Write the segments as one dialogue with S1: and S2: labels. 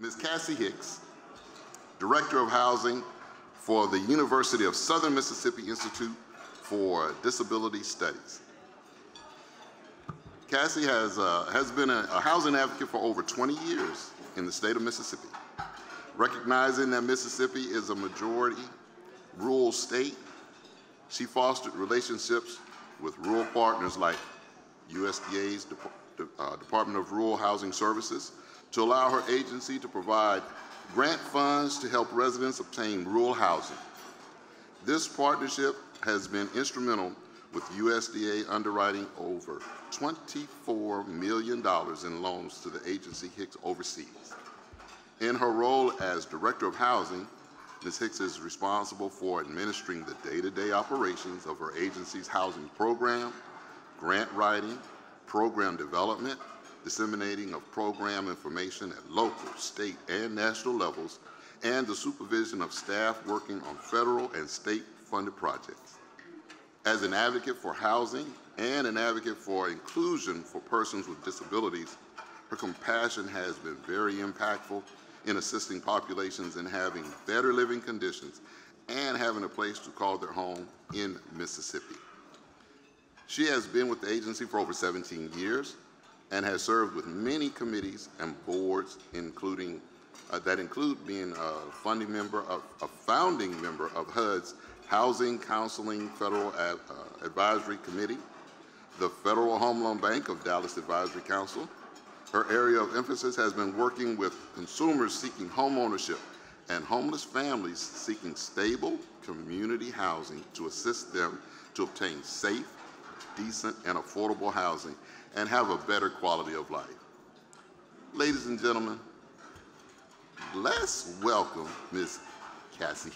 S1: Ms. Cassie Hicks, Director of Housing for the University of Southern Mississippi Institute for Disability Studies. Cassie has, uh, has been a, a housing advocate for over 20 years in the state of Mississippi. Recognizing that Mississippi is a majority rural state, she fostered relationships with rural partners like USDA's uh, Department of Rural Housing Services to allow her agency to provide grant funds to help residents obtain rural housing. This partnership has been instrumental with USDA underwriting over $24 million in loans to the agency Hicks oversees. In her role as Director of Housing, Ms. Hicks is responsible for administering the day-to-day -day operations of her agency's housing program, grant writing, program development, disseminating of program information at local, state, and national levels, and the supervision of staff working on federal and state-funded projects. As an advocate for housing and an advocate for inclusion for persons with disabilities, her compassion has been very impactful in assisting populations in having better living conditions and having a place to call their home in Mississippi. She has been with the agency for over 17 years and has served with many committees and boards, including uh, that include being a funding member of a founding member of HUD's Housing Counseling Federal Ad, uh, Advisory Committee, the Federal Home Loan Bank of Dallas Advisory Council. Her area of emphasis has been working with consumers seeking home ownership and homeless families seeking stable community housing to assist them to obtain safe, decent, and affordable housing and have a better quality of life. Ladies and gentlemen, let's welcome Ms. Cassie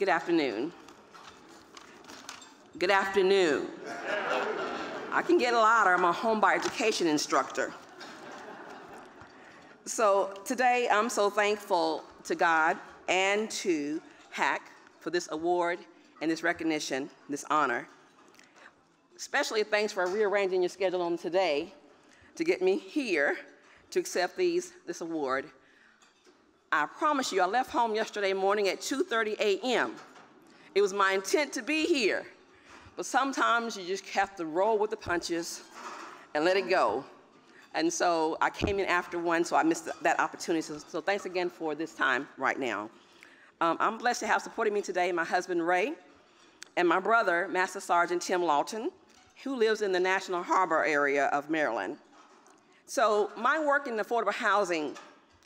S2: Good afternoon. Good afternoon. I can get louder. I'm a homebuyer education instructor. So today I'm so thankful to God and to HAC for this award and this recognition, this honor. Especially thanks for rearranging your schedule on today to get me here to accept these, this award I promise you, I left home yesterday morning at 2.30 a.m. It was my intent to be here, but sometimes you just have to roll with the punches and let it go. And so I came in after one, so I missed that opportunity. So, thanks again for this time right now. Um, I'm blessed to have supporting me today my husband Ray and my brother, Master Sergeant Tim Lawton, who lives in the National Harbor area of Maryland. So my work in affordable housing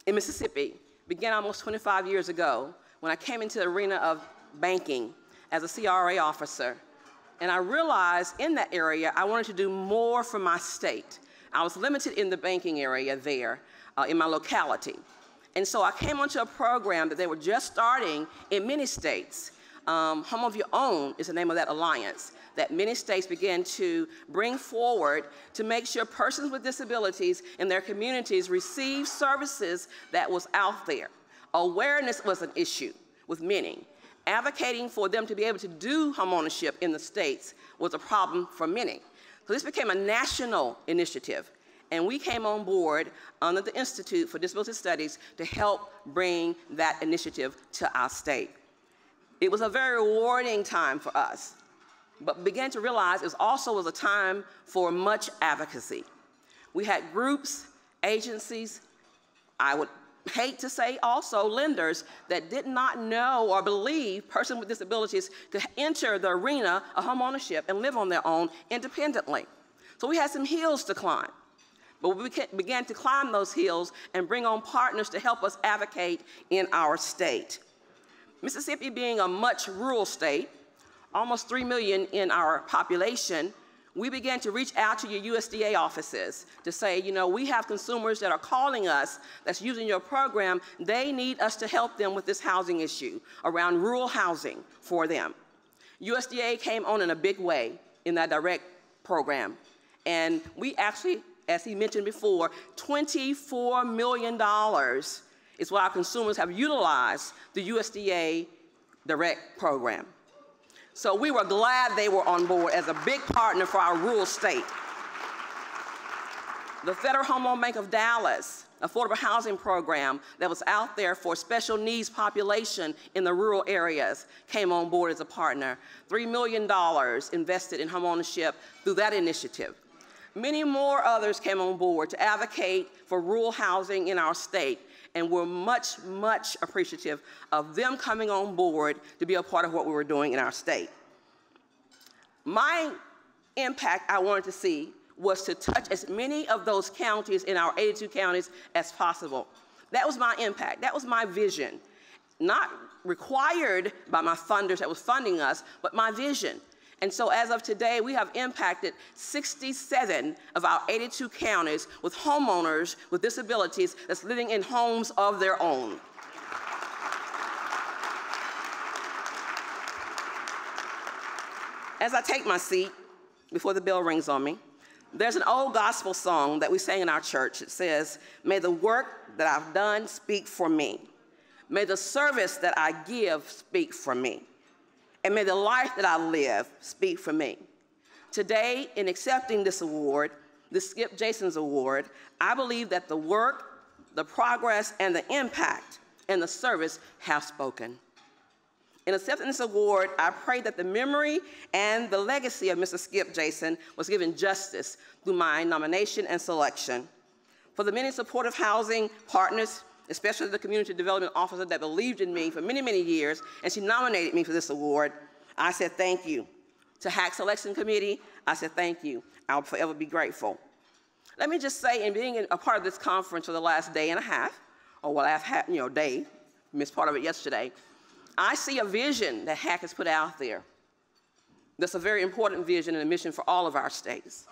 S2: in Mississippi began almost 25 years ago when I came into the arena of banking as a CRA officer. And I realized in that area I wanted to do more for my state. I was limited in the banking area there uh, in my locality. And so I came onto a program that they were just starting in many states. Um, Home of Your Own is the name of that alliance that many states began to bring forward to make sure persons with disabilities in their communities receive services that was out there. Awareness was an issue with many. Advocating for them to be able to do homeownership in the states was a problem for many. So this became a national initiative. And we came on board under the Institute for Disability Studies to help bring that initiative to our state. It was a very rewarding time for us but began to realize it was also was a time for much advocacy. We had groups, agencies, I would hate to say also lenders that did not know or believe persons with disabilities could enter the arena of homeownership and live on their own independently. So we had some hills to climb. But we began to climb those hills and bring on partners to help us advocate in our state. Mississippi being a much rural state, almost 3 million in our population, we began to reach out to your USDA offices to say, you know, we have consumers that are calling us that's using your program. They need us to help them with this housing issue around rural housing for them. USDA came on in a big way in that direct program. And we actually, as he mentioned before, $24 million is what our consumers have utilized the USDA direct program. So we were glad they were on board as a big partner for our rural state. The Federal Home Loan Bank of Dallas affordable housing program that was out there for special needs population in the rural areas came on board as a partner. $3 million invested in homeownership through that initiative. Many more others came on board to advocate for rural housing in our state, and we're much, much appreciative of them coming on board to be a part of what we were doing in our state. My impact I wanted to see was to touch as many of those counties in our 82 counties as possible. That was my impact. That was my vision. Not required by my funders that was funding us, but my vision. And so as of today, we have impacted 67 of our 82 counties with homeowners with disabilities that's living in homes of their own. As I take my seat before the bell rings on me, there's an old gospel song that we sang in our church. It says, May the work that I've done speak for me. May the service that I give speak for me. And may the life that I live speak for me. Today, in accepting this award, the Skip Jasons Award, I believe that the work, the progress, and the impact and the service have spoken. In accepting this award, I pray that the memory and the legacy of Mr. Skip Jason was given justice through my nomination and selection. For the many supportive housing partners, especially the community development officer that believed in me for many, many years, and she nominated me for this award, I said thank you. To HAC Selection Committee, I said thank you. I'll forever be grateful. Let me just say, in being a part of this conference for the last day and a half, or well, last half, you know, day, missed part of it yesterday, I see a vision that HAC has put out there. That's a very important vision and a mission for all of our states.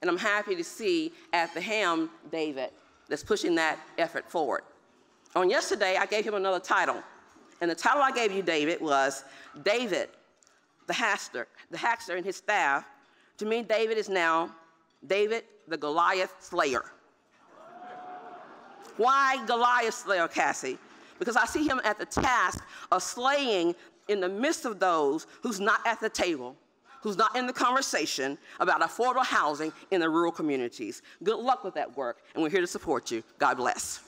S2: And I'm happy to see at the helm David that's pushing that effort forward. On yesterday, I gave him another title. And the title I gave you, David, was David, the Hackster, the Hackster and his staff. To me, David is now David, the Goliath Slayer. Why Goliath Slayer, Cassie? because I see him at the task of slaying in the midst of those who's not at the table, who's not in the conversation about affordable housing in the rural communities. Good luck with that work, and we're here to support you. God bless.